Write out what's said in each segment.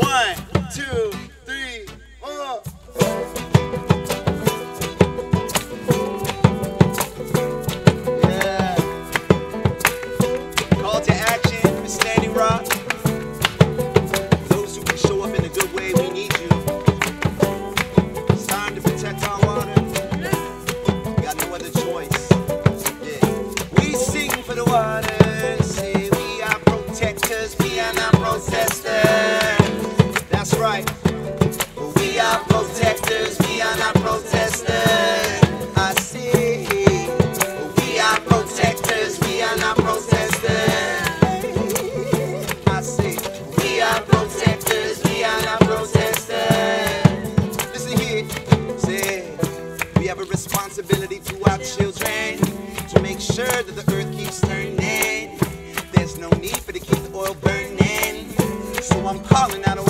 One, two, three, four. Yeah. Call to action. need for to keep the oil burning. So I'm calling out a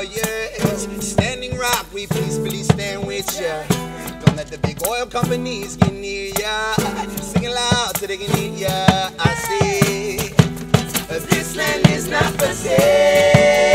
all. Standing rock, we peacefully stand with ya. Don't let the big oil companies get near ya. Singing loud till they can hear ya. I say, this land is not for sale.